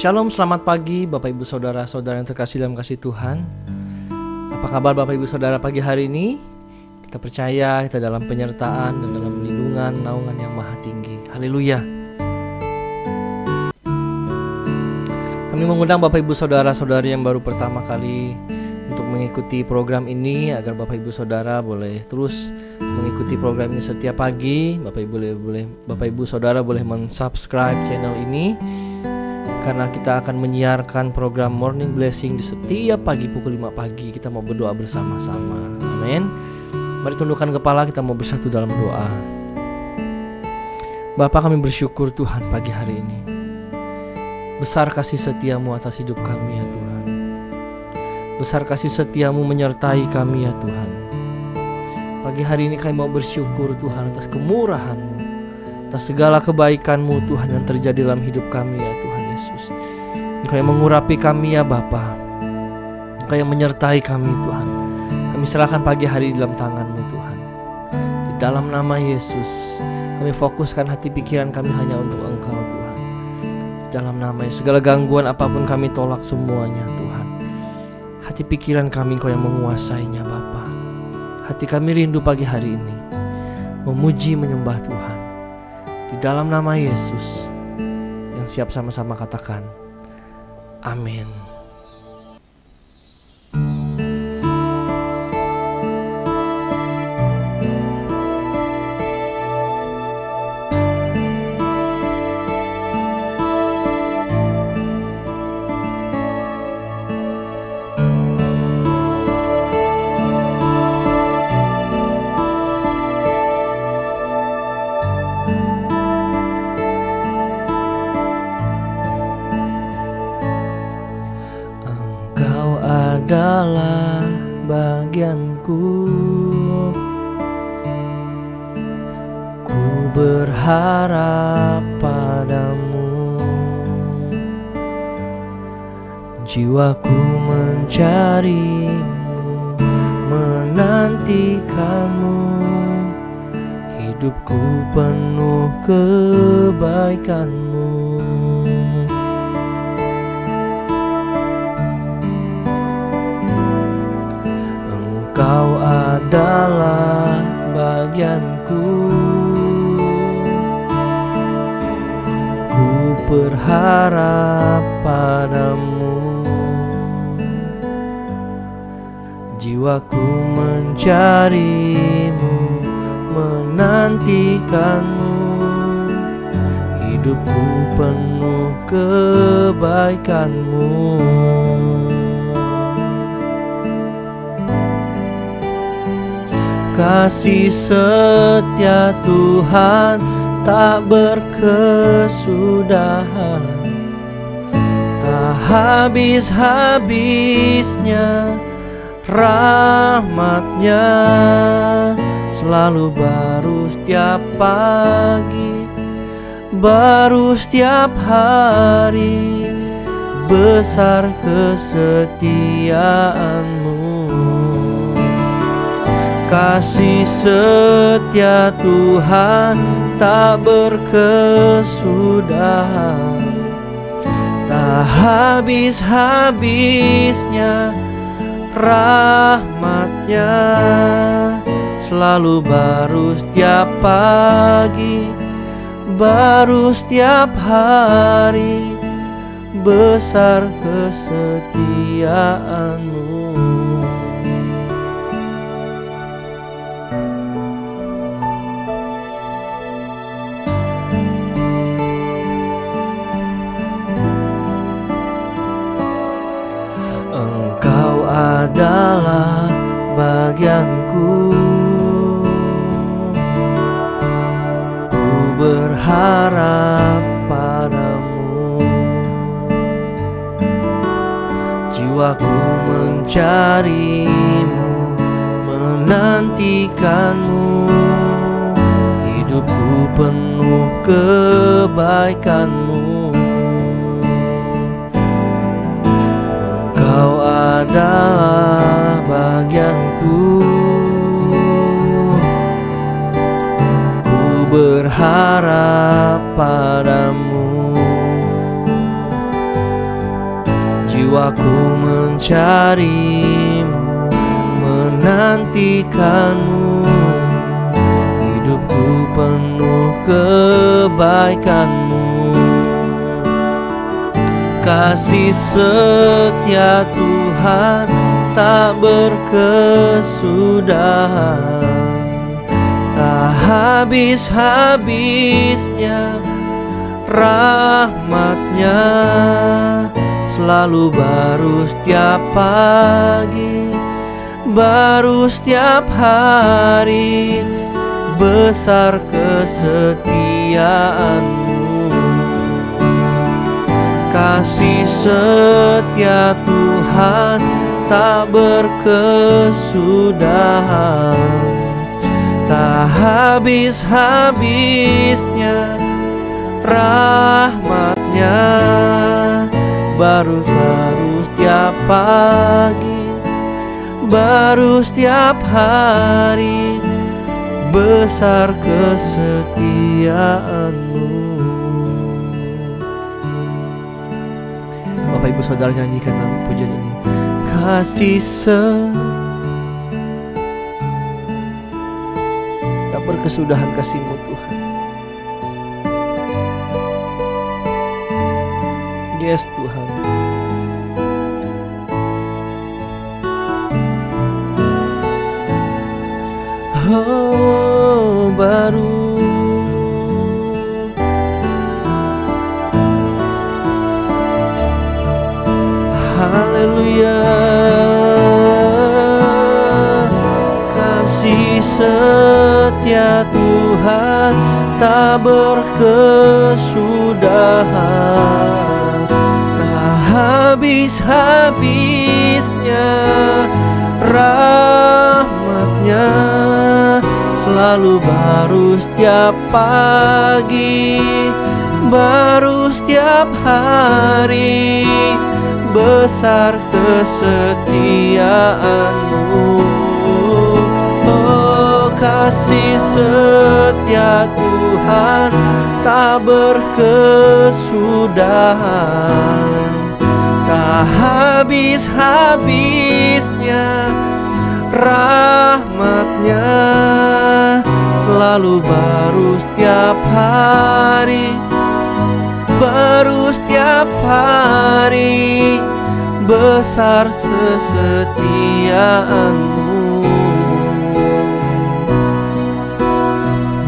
Shalom, selamat pagi Bapak Ibu Saudara-saudara yang terkasih dalam kasih Tuhan Apa kabar Bapak Ibu Saudara pagi hari ini? Kita percaya kita dalam penyertaan dan dalam lindungan naungan yang maha tinggi Haleluya Kami mengundang Bapak Ibu Saudara-saudari yang baru pertama kali untuk mengikuti program ini agar Bapak Ibu Saudara boleh terus mengikuti program ini setiap pagi. Bapak Ibu boleh Bapak Ibu Saudara boleh mensubscribe channel ini karena kita akan menyiarkan program Morning Blessing di setiap pagi pukul 5 pagi. Kita mau berdoa bersama-sama. Amin. Mari tundukkan kepala kita mau bersatu dalam doa. Bapak kami bersyukur Tuhan pagi hari ini. Besar kasih setiamu atas hidup kami ya Tuhan. Besar kasih setiamu menyertai kami ya Tuhan. Pagi hari ini kami mau bersyukur Tuhan atas kemurahanmu. Atas segala kebaikanmu Tuhan yang terjadi dalam hidup kami ya Yesus. Engkau yang mengurapi kami ya Bapa. Engkau yang menyertai kami Tuhan. Kami serahkan pagi hari dalam tanganmu Tuhan. Di dalam nama Yesus kami fokuskan hati pikiran kami hanya untuk Engkau Tuhan dalam nama Yesus segala gangguan apa pun kami tolak semuanya Tuhan hati pikiran kami kau yang menguasainya Bapa hati kami rindu pagi hari ini memuji menyembah Tuhan di dalam nama Yesus siap sama-sama katakan amin adalah bagianku. Ku berharap padamu. Jiwaku mencarimu Menantikanmu. Hidupku penuh kebaikanmu Engkau adalah bagianku. Ku berharap padamu. Jiwaku mencarimu Menantikanmu. Hidupku penuh kebaikanmu Kasih setia Tuhan tak berkesudahan. Tak habis-habisnya rahmatnya Selalu baru setiap pagi Baru setiap hari Besar kesetiaanmu Kasih setia Tuhan tak berkesudahan. Tak habis-habisnya rahmatnya Selalu baru setiap pagi Baru setiap hari Besar kesetiaanmu adalah bagianku. Ku berharap padamu. Jiwaku mencarimu Menantikanmu. Hidupku penuh kebaikanmu adalah bagianku. Ku berharap padamu. Jiwaku mencarimu Menantikanmu. Hidupku penuh kebaikanmu. Kasih setia Tuhan tak berkesudahan Tak habis-habisnya rahmatnya Selalu baru setiap pagi Baru setiap hari Besar kesetiaanmu Kasih setia Tuhan tak berkesudahan. Tak habis-habisnya rahmatnya. Baru baru setiap pagi Baru setiap hari Besar kesetiaanmu Bapak ibu saudara nyanyikan pujian ini. Kasih se berkesudahan kasihmu Tuhan. Yes Tuhan. Oh baru Kasih setia Tuhan tak berkesudahan. Tak habis-habisnya rahmatnya Selalu baru setiap pagi Baru setiap hari Besar kesetiaanmu. Kasih setia Tuhan tak berkesudahan. Tak habis-habisnya rahmatnya Selalu baru setiap hari Baru setiap hari Besar sesetiaanmu.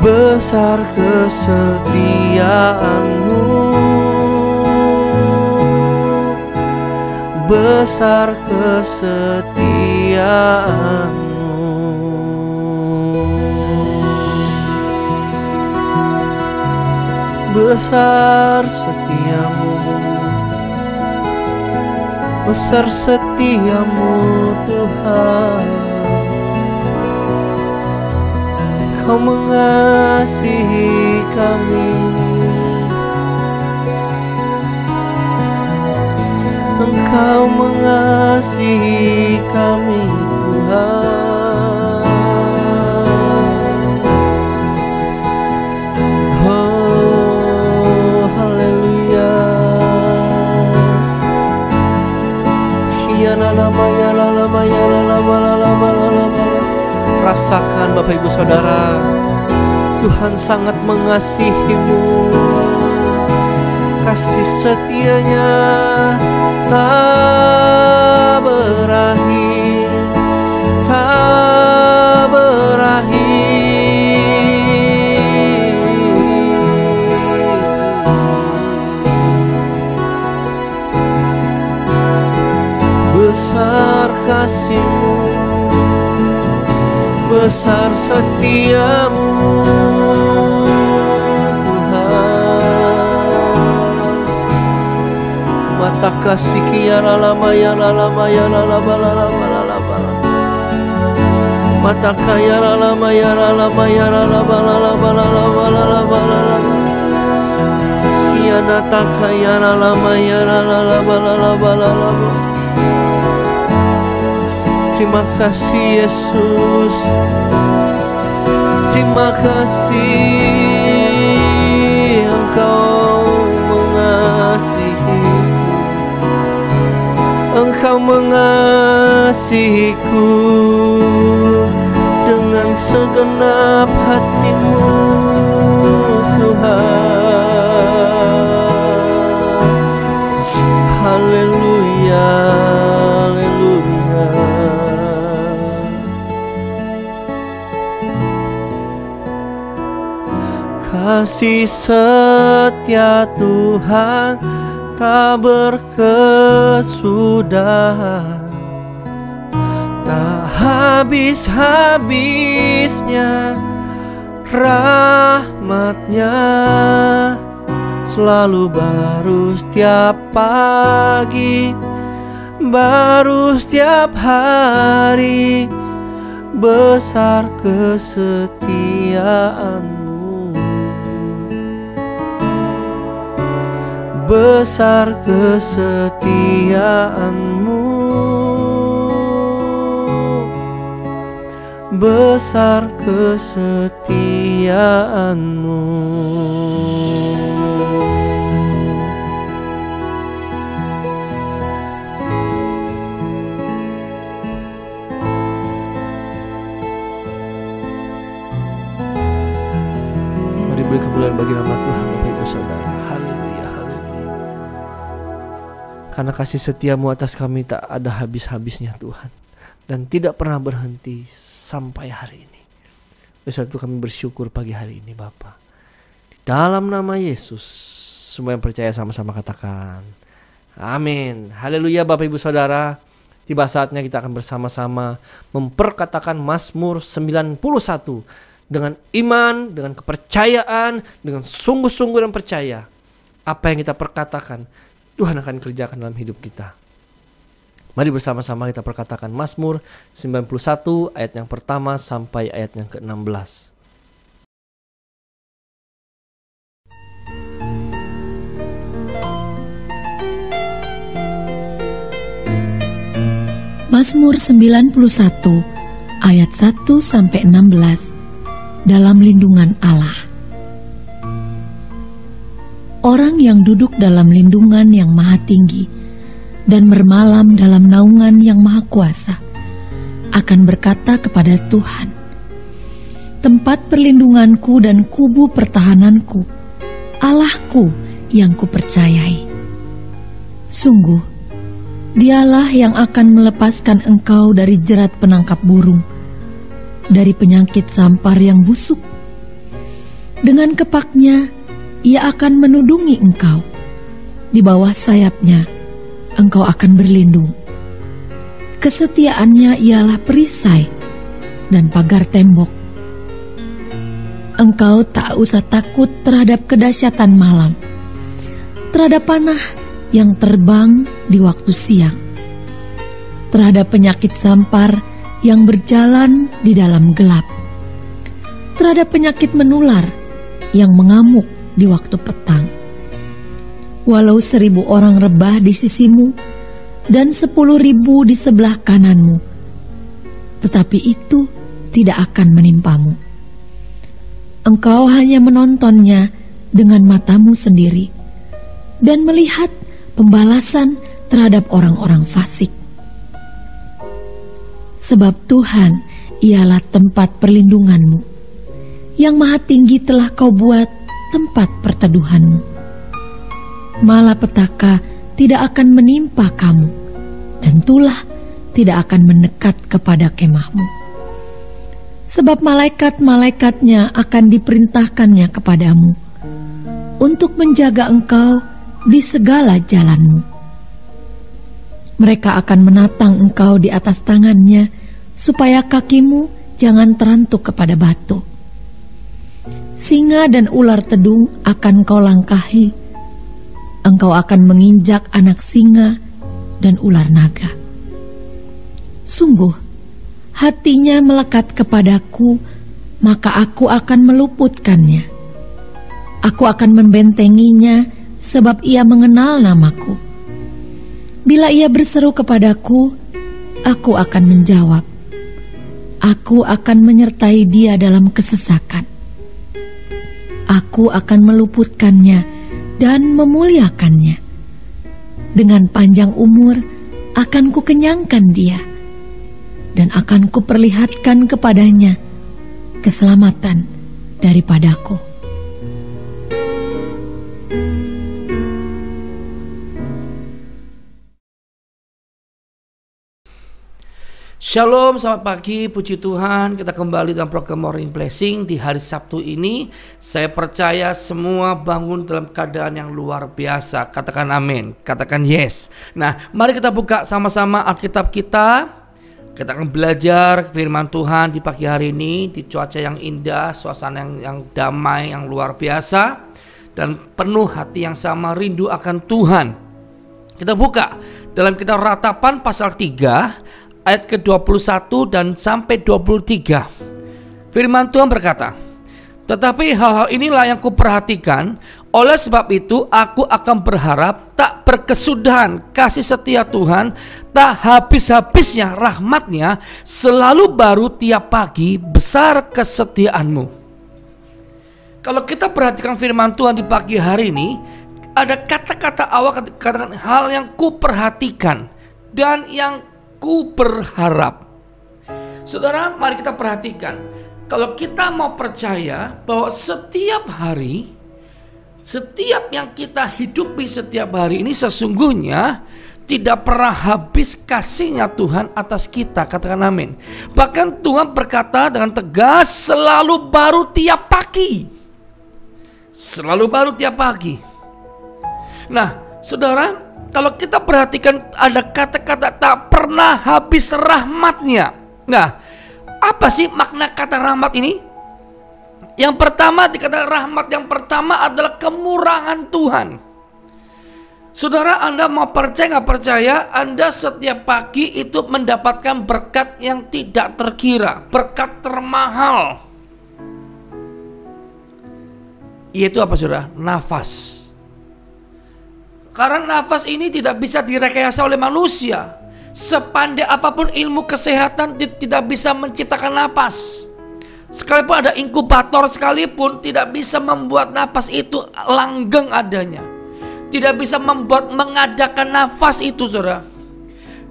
Besar kesetiaanmu. Besar kesetiaanmu besar setiamu. Besar setiamu Tuhan. Engkau mengasihi kami. Engkau mengasihi kami Tuhan Saudara. Tuhan sangat mengasihimu. Kasih setianya tak berakhir Tak berakhir. Besar kasihmu besar setiamu Tuhan Mata kasih kiara lama ya lama ya lama lama lama Mata kaya lama ya lama ya lama lama lama lama lama Siana tak kaya lama ya lama lama lama Terima kasih Yesus. Terima kasih Engkau mengasihi. Mengasihiku dengan segenap hatimu Tuhan. Haleluya Haleluya Kasih setia Tuhan tak berkesudahan. Tak habis-habisnya rahmatnya Selalu baru setiap pagi Baru setiap hari Besar kesetiaanmu Besar kesetiaanmu. Besar kesetiaanmu. Mari beri kemuliaan bagi nama Tuhan Karena kasih setiamu atas kami tak ada habis-habisnya Tuhan. Dan tidak pernah berhenti sampai hari ini. Oleh itu kami bersyukur pagi hari ini Bapak Di dalam nama Yesus Semua yang percaya sama-sama katakan Amin. Haleluya Bapak Ibu Saudara. Tiba saatnya kita akan bersama-sama memperkatakan Mazmur 91 dengan iman, dengan kepercayaan, dengan sungguh-sungguh dan percaya. Apa yang kita perkatakan, Tuhan akan kerjakan dalam hidup kita. Mari bersama-sama kita perkatakan Mazmur 91 ayat yang pertama sampai ayat yang ke-16. Mazmur 91 ayat 1 sampai 16 dalam lindungan Allah. Orang yang duduk dalam lindungan yang maha tinggi dan bermalam dalam naungan yang maha kuasa akan berkata kepada Tuhan, Tempat perlindunganku dan kubu pertahananku, Allahku yang kupercayai. Sungguh, Dialah yang akan melepaskan engkau dari jerat penangkap burung, dari penyakit sampar yang busuk. Dengan kepaknya, ia akan menudungi engkau. Di bawah sayapnya, engkau akan berlindung. Kesetiaannya ialah perisai dan pagar tembok. Engkau tak usah takut terhadap kedahsyatan malam, terhadap panah yang terbang di waktu siang, terhadap penyakit sampar yang berjalan di dalam gelap, terhadap penyakit menular yang mengamuk di waktu petang. Walau seribu orang rebah di sisimu dan sepuluh ribu di sebelah kananmu, tetapi itu tidak akan menimpamu. Engkau hanya menontonnya dengan matamu sendiri dan melihat pembalasan terhadap orang-orang fasik. Sebab Tuhan ialah tempat perlindunganmu, yang maha tinggi telah kau buat tempat perteduhanmu. Malapetaka tidak akan menimpa kamu, dan tulah tidak akan mendekat kepada kemahmu. Sebab malaikat-malaikatnya akan diperintahkannya kepadamu untuk menjaga engkau di segala jalanmu. Mereka akan menatang engkau di atas tangannya, supaya kakimu jangan terantuk kepada batu. Singa dan ular tedung akan kau langkahi. Engkau akan menginjak anak singa dan ular naga. Sungguh, hatinya melekat kepadaku, maka aku akan meluputkannya. Aku akan membentenginya sebab ia mengenal namaku. Bila ia berseru kepadaku, aku akan menjawab. Aku akan menyertai dia dalam kesesakan. Aku akan meluputkannya dan memuliakannya. Dengan panjang umur akan kukenyangkan dia dan akan kuperlihatkan kepadanya keselamatan daripadaku. Shalom, selamat pagi, puji Tuhan. Kita kembali dalam program Morning Blessing di hari Sabtu ini. Saya percaya semua bangun dalam keadaan yang luar biasa. Katakan amin, katakan yes. Nah, mari kita buka sama-sama Alkitab kita. Kita akan belajar firman Tuhan di pagi hari ini di cuaca yang indah, suasana yang, yang damai, yang luar biasa dan penuh hati yang sama rindu akan Tuhan. Kita buka dalam kitab Ratapan pasal 3 ayat ke-21 dan sampai 23. Firman Tuhan berkata, "Tetapi hal-hal inilah yang kuperhatikan, oleh sebab itu aku akan berharap tak berkesudahan kasih setia Tuhan, tak habis-habisnya rahmatnya, selalu baru tiap pagi besar kesetiaanmu." Kalau kita perhatikan firman Tuhan di pagi hari ini, ada kata-kata awal katakan hal yang kuperhatikan dan yang Aku berharap. Saudara, mari kita perhatikan. Kalau kita mau percaya bahwa setiap hari, setiap yang kita hidupi setiap hari ini sesungguhnya tidak pernah habis kasihnya Tuhan atas kita. Katakan amin. Bahkan Tuhan berkata dengan tegas selalu baru tiap pagi. Selalu baru tiap pagi. Nah, saudara, kalau kita perhatikan ada kata-kata tak pernah habis rahmatnya. Nah, apa sih makna kata rahmat ini? Yang pertama dikatakan rahmat yang pertama adalah kemurahan Tuhan. Saudara Anda mau percaya nggak percaya Anda setiap pagi itu mendapatkan berkat yang tidak terkira Berkat termahal Yaitu apa saudara? Nafas karena nafas ini tidak bisa direkayasa oleh manusia. Sepandai apa pun ilmu kesehatan tidak bisa menciptakan nafas. Sekalipun ada inkubator sekalipun tidak bisa membuat nafas itu langgeng adanya. Tidak bisa membuat mengadakan nafas itu saudara.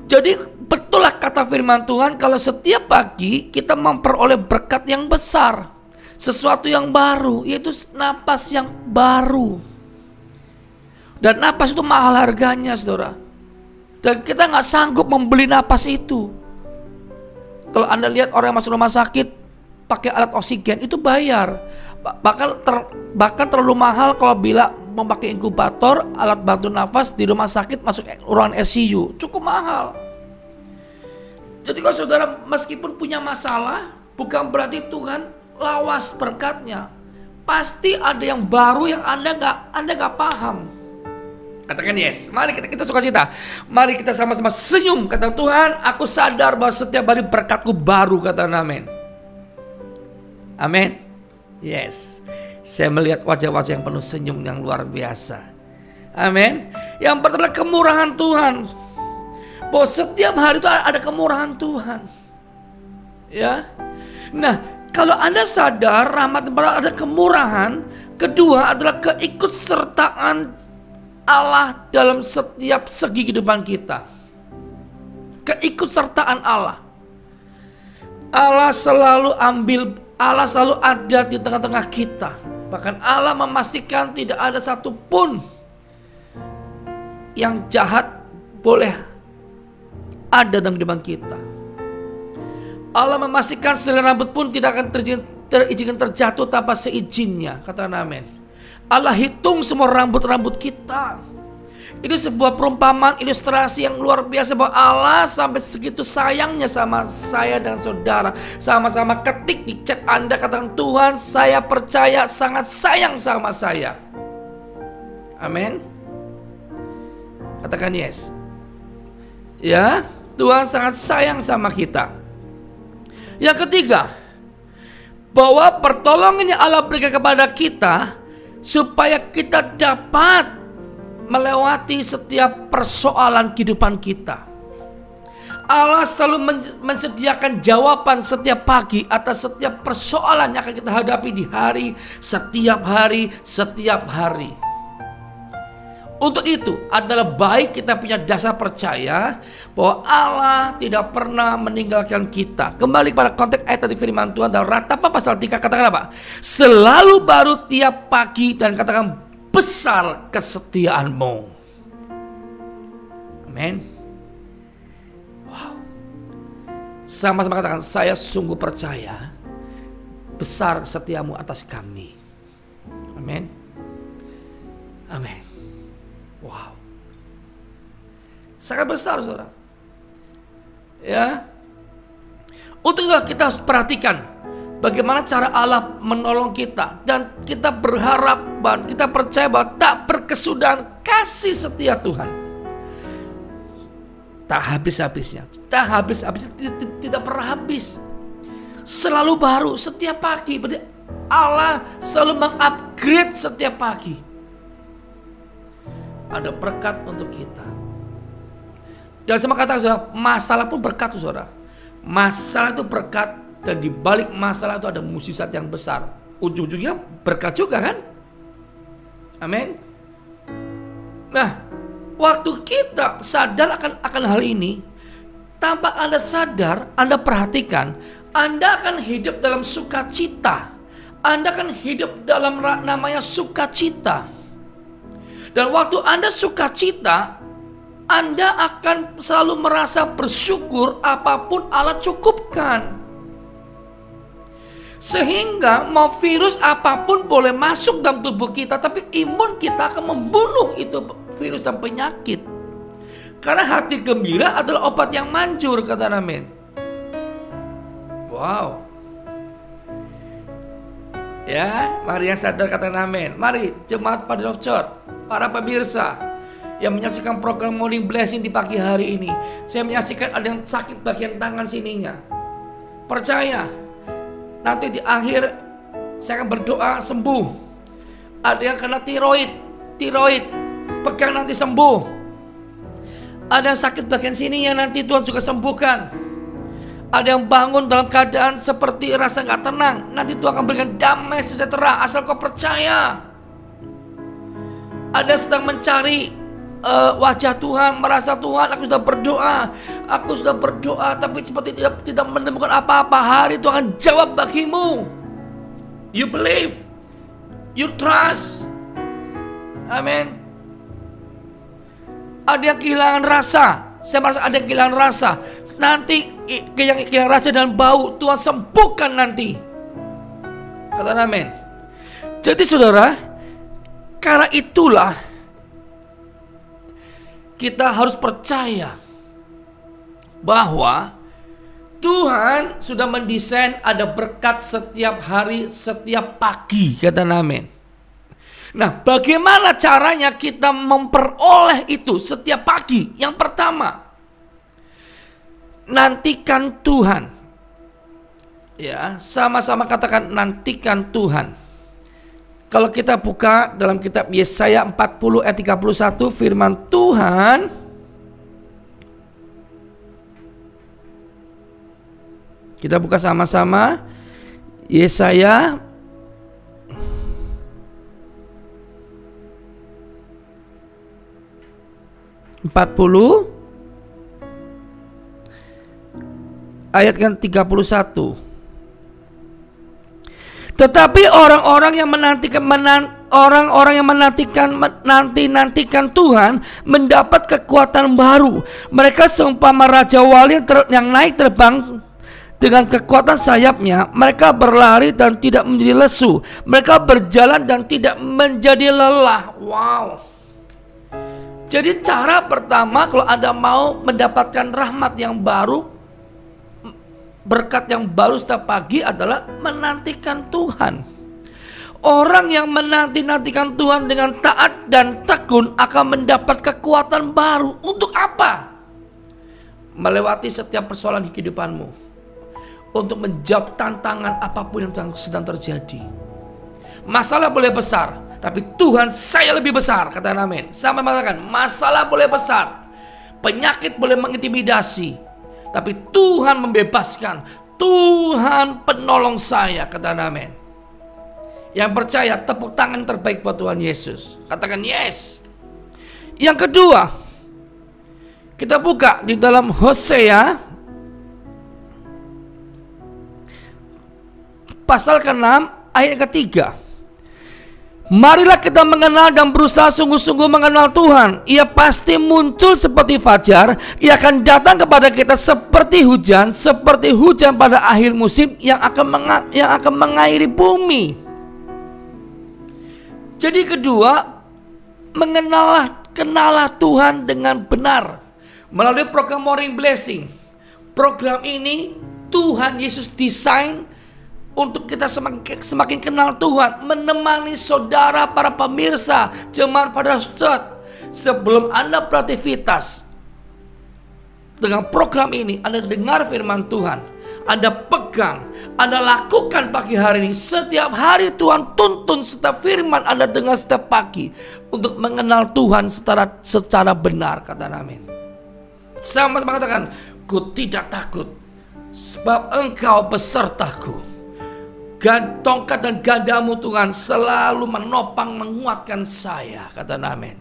Jadi betullah kata firman Tuhan kalau setiap pagi kita memperoleh berkat yang besar. Sesuatu yang baru yaitu nafas yang baru. Dan napas itu mahal harganya saudara. Dan kita nggak sanggup membeli napas itu. Kalau anda lihat orang yang masuk rumah sakit pakai alat oksigen itu bayar. Bahkan ter, bahkan terlalu mahal kalau bila memakai inkubator, alat bantu nafas di rumah sakit masuk ruangan ICU, cukup mahal. Jadi kalau saudara meskipun punya masalah, bukan berarti Tuhan lawas berkatnya. Pasti ada yang baru yang anda nggak anda nggak paham. Katakan yes. Mari kita, kita suka cita. Mari kita sama-sama senyum. Kata Tuhan, aku sadar bahwa setiap hari berkatku baru. Kata amin. Amin. Yes. Saya melihat wajah-wajah yang penuh senyum yang luar biasa. Amin. Yang pertama kemurahan Tuhan. Bahwa setiap hari itu ada kemurahan Tuhan. Ya. Nah, kalau Anda sadar rahmat ada kemurahan, kedua adalah keikutsertaan Allah dalam setiap segi kehidupan kita. Keikutsertaan Allah. Allah selalu ambil, Allah selalu ada di tengah-tengah kita. Bahkan Allah memastikan tidak ada satupun yang jahat boleh ada dalam kehidupan kita. Allah memastikan selera rambut pun tidak akan terizinkan terjatuh tanpa seizinnya. Kata amin. Allah hitung semua rambut-rambut kita. Ini sebuah perumpamaan ilustrasi yang luar biasa bahwa Allah sampai segitu sayangnya sama saya dan saudara. Sama-sama ketik di chat Anda katakan Tuhan saya percaya sangat sayang sama saya. Amin. Katakan yes. Ya, Tuhan sangat sayang sama kita. Yang ketiga, bahwa pertolongannya Allah berikan kepada kita supaya kita dapat melewati setiap persoalan kehidupan kita. Allah selalu menyediakan jawaban setiap pagi atas setiap persoalan yang akan kita hadapi di hari, setiap hari, setiap hari. Untuk itu adalah baik kita punya dasar percaya bahwa Allah tidak pernah meninggalkan kita. Kembali pada konteks ayat tadi firman Tuhan dalam Ratapa pasal 3 katakan apa? Selalu baru tiap pagi dan katakan besar kesetiaanmu. Amin. Wow. Sama-sama katakan saya sungguh percaya besar setiamu atas kami. Amin. Amin. Sangat besar saudara. Ya. Untuk itu kita harus perhatikan bagaimana cara Allah menolong kita dan kita berharap dan kita percaya bahwa tak berkesudahan kasih setia Tuhan. Tak habis-habisnya, tak habis-habisnya, tidak, pernah habis. Selalu baru setiap pagi. Berarti Allah selalu mengupgrade setiap pagi. Ada berkat untuk kita. Dan sama kata saudara, masalah pun berkat saudara. Masalah itu berkat dan di balik masalah itu ada musisat yang besar. Ujung-ujungnya berkat juga kan? Amin. Nah, waktu kita sadar akan akan hal ini, tanpa Anda sadar, Anda perhatikan, Anda akan hidup dalam sukacita. Anda akan hidup dalam namanya sukacita. Dan waktu Anda sukacita, Anda akan selalu merasa bersyukur apa pun Allah cukupkan. Sehingga mau virus apa pun boleh masuk dalam tubuh kita Tapi imun kita akan membunuh itu virus dan penyakit. Karena hati gembira adalah obat yang manjur kata Amin Wow. Ya, mari yang sadar kata Amin Mari jemaat Father of Church Para pemirsa yang menyaksikan program Morning Blessing di pagi hari ini Saya menyaksikan ada yang sakit bagian tangan sininya Percaya Nanti di akhir saya akan berdoa sembuh. Ada yang kena tiroid, tiroid, pegang nanti sembuh. Ada yang sakit bagian sini yang nanti Tuhan juga sembuhkan. Ada yang bangun dalam keadaan seperti rasa nggak tenang. Nanti Tuhan akan berikan damai sejahtera asal kau percaya. Ada sedang mencari uh, wajah Tuhan, merasa Tuhan, aku sudah berdoa, aku sudah berdoa, tapi seperti tidak tidak menemukan apa-apa. Hari itu akan jawab bagimu. You believe, you trust. Amin. Ada yang kehilangan rasa. Saya merasa ada yang kehilangan rasa. Nanti yang kehilangan rasa dan bau Tuhan sembuhkan nanti. Kata amin. Jadi saudara, karena itulah kita harus percaya bahwa Tuhan sudah mendesain ada berkat setiap hari, setiap pagi, kata Amin. Nah, bagaimana caranya kita memperoleh itu setiap pagi? Yang pertama, nantikan Tuhan. Ya, sama-sama katakan nantikan Tuhan. Kalau kita buka dalam kitab Yesaya 40 ayat 31 firman Tuhan Kita buka sama-sama. Yesaya empat puluh ayat kan tiga puluh satu tetapi orang-orang yang menantikan orang-orang yang menantikan nanti nantikan Tuhan mendapat kekuatan baru. Mereka seumpama raja wali yang, ter, yang naik terbang dengan kekuatan sayapnya, mereka berlari dan tidak menjadi lesu. Mereka berjalan dan tidak menjadi lelah. Wow. Jadi cara pertama kalau Anda mau mendapatkan rahmat yang baru, berkat yang baru setiap pagi adalah menantikan Tuhan. Orang yang menanti-nantikan Tuhan dengan taat dan tekun akan mendapat kekuatan baru. Untuk apa? Melewati setiap persoalan kehidupanmu. Untuk menjawab tantangan apa pun yang sedang terjadi. Masalah boleh besar, tapi Tuhan saya lebih besar, kata Amin. Sama mengatakan, masalah boleh besar, penyakit boleh mengintimidasi, tapi Tuhan membebaskan. Tuhan penolong saya, kata Amin. Yang percaya tepuk tangan terbaik buat Tuhan Yesus. Katakan yes. Yang kedua, kita buka di dalam Hosea pasal ke-6 ayat ketiga. Marilah kita mengenal dan berusaha sungguh-sungguh mengenal Tuhan. Ia pasti muncul seperti fajar. Ia akan datang kepada kita seperti hujan, seperti hujan pada akhir musim yang akan menga yang akan mengairi bumi. Jadi kedua, mengenal kenalah Tuhan dengan benar melalui program Morning Blessing. Program ini Tuhan Yesus desain untuk kita semakin, semakin kenal Tuhan, menemani saudara para pemirsa jemaat pada saat sebelum Anda beraktivitas. Dengan program ini Anda dengar firman Tuhan. Anda pegang Anda lakukan pagi hari ini. Setiap hari Tuhan tuntun setiap firman Anda dengar setiap pagi Untuk mengenal Tuhan secara, secara benar Kata amin. Sama mengatakan Ku tidak takut Sebab engkau besertaku tongkat dan gandamu Tuhan selalu menopang menguatkan saya kata Amin.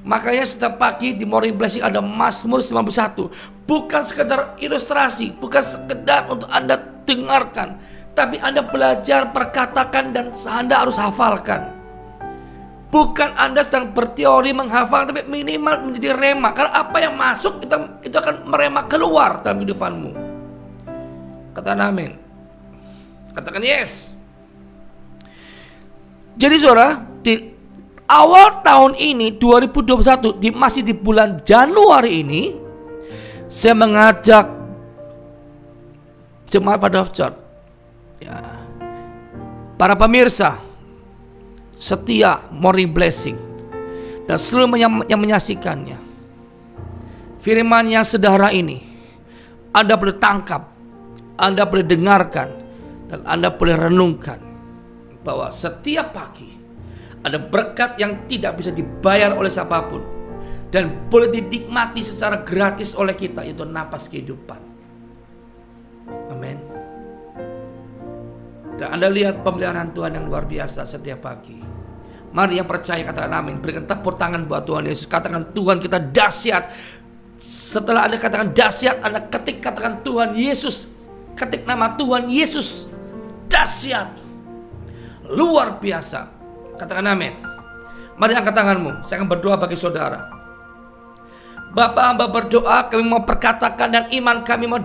Makanya setiap pagi di Morning Blessing ada Mazmur 91 Bukan sekedar ilustrasi Bukan sekedar untuk Anda dengarkan Tapi Anda belajar perkatakan dan Anda harus hafalkan. Bukan Anda sedang berteori menghafal Tapi minimal menjadi rema. Karena apa yang masuk itu, itu akan merema keluar dalam hidupanmu Kata amin Katakan yes. Jadi saudara, di awal tahun ini 2021 di masih di bulan Januari ini saya mengajak jemaat pada Church ya, para pemirsa setia morning blessing dan seluruh yang, yang menyaksikannya firman yang sedara ini Anda boleh tangkap Anda boleh dengarkan dan Anda boleh renungkan bahwa setiap pagi ada berkat yang tidak bisa dibayar oleh siapa pun dan boleh dinikmati secara gratis oleh kita yaitu napas kehidupan. Amin. Dan Anda lihat pemeliharaan Tuhan yang luar biasa setiap pagi. Mari yang percaya katakan amin. Berikan tepuk tangan buat Tuhan Yesus. Katakan Tuhan kita dahsyat. Setelah Anda katakan dahsyat, Anda ketik katakan Tuhan Yesus. Ketik nama Tuhan Yesus dahsyat, luar biasa. Katakan amin. Mari angkat tanganmu, saya akan berdoa bagi saudara. Bapak hamba berdoa kami mau perkatakan dan iman kami mau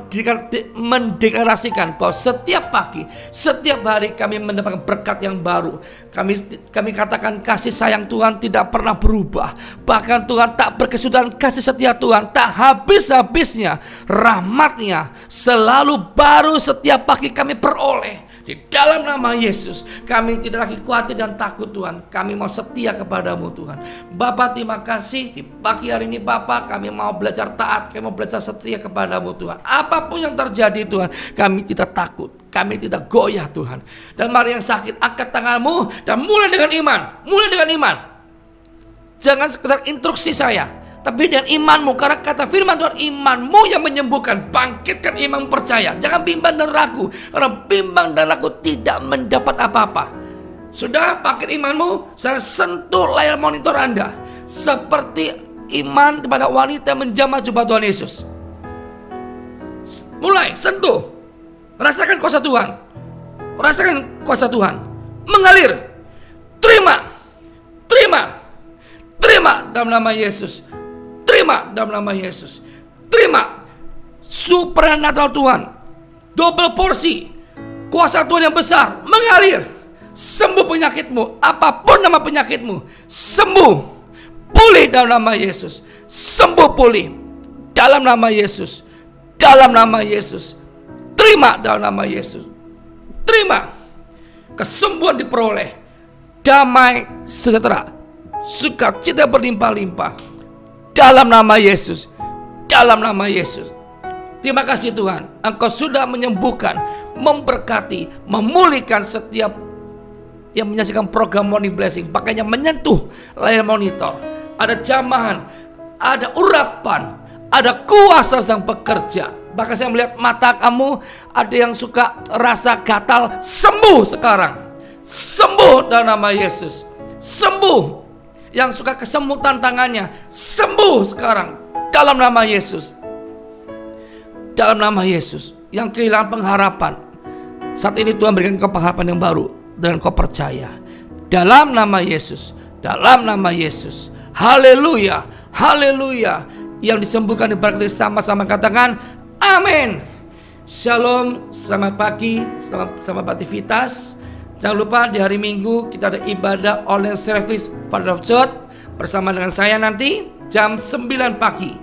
mendeklarasikan bahwa setiap pagi, setiap hari kami mendapatkan berkat yang baru. Kami kami katakan kasih sayang Tuhan tidak pernah berubah. Bahkan Tuhan tak berkesudahan kasih setia Tuhan tak habis-habisnya. Rahmatnya selalu baru setiap pagi kami peroleh. Di dalam nama Yesus kami tidak lagi khawatir dan takut Tuhan. Kami mau setia kepadamu Tuhan. Bapak terima kasih di pagi hari ini Bapak kami mau belajar taat. Kami mau belajar setia kepadamu Tuhan. Apa pun yang terjadi Tuhan kami tidak takut. Kami tidak goyah Tuhan. Dan mari yang sakit angkat tanganmu dan mulai dengan iman. Mulai dengan iman. Jangan sekedar instruksi saya tapi dengan imanmu karena kata firman Tuhan imanmu yang menyembuhkan. Bangkitkan iman percaya. Jangan bimbang dan ragu. Karena bimbang dan ragu tidak mendapat apa-apa. Sudah bangkit imanmu. Saya sentuh layar monitor anda. Seperti iman kepada wanita menjamah jubah Tuhan Yesus. Mulai sentuh. Rasakan kuasa Tuhan. Rasakan kuasa Tuhan. Mengalir. Terima. Terima. Terima dalam nama Yesus Terima dalam nama Yesus. Terima supernatural Tuhan. Double porsi. Kuasa Tuhan yang besar mengalir. Sembuh penyakitmu, apa pun nama penyakitmu, sembuh. Pulih dalam nama Yesus. Sembuh pulih dalam nama Yesus. Dalam nama Yesus. Terima dalam nama Yesus. Terima. Kesembuhan diperoleh. Damai sejahtera. Sukacita berlimpah-limpah dalam nama Yesus. Dalam nama Yesus. Terima kasih Tuhan. Engkau sudah menyembuhkan, memberkati, memulihkan setiap yang menyaksikan program Morning Blessing. Pakainya menyentuh layar monitor. Ada jamahan, ada urapan, ada kuasa sedang bekerja. Bahkan saya melihat mata kamu ada yang suka rasa gatal sembuh sekarang. Sembuh dalam nama Yesus. Sembuh yang suka kesemutan tangannya sembuh sekarang dalam nama Yesus. Dalam nama Yesus yang kehilangan pengharapan. Saat ini Tuhan berikan kau pengharapan yang baru dan kau percaya. Dalam nama Yesus, dalam nama Yesus. Haleluya, haleluya. Yang disembuhkan diberkati sama-sama katakan amin. Shalom, selamat pagi, selamat, selamat aktivitas. Jangan lupa di hari Minggu kita ada ibadah online service Father of Church bersama dengan saya nanti jam 9 pagi.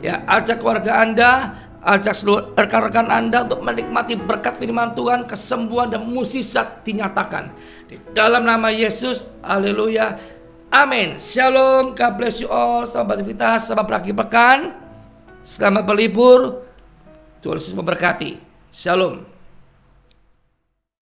Ya, ajak keluarga Anda, ajak seluruh rekan-rekan Anda untuk menikmati berkat firman Tuhan, kesembuhan dan musisat dinyatakan. Di dalam nama Yesus, haleluya. Amin. Shalom, God bless you all. Selamat aktivitas, selamat berakhir pekan. Selamat berlibur. Tuhan Yesus memberkati. Shalom.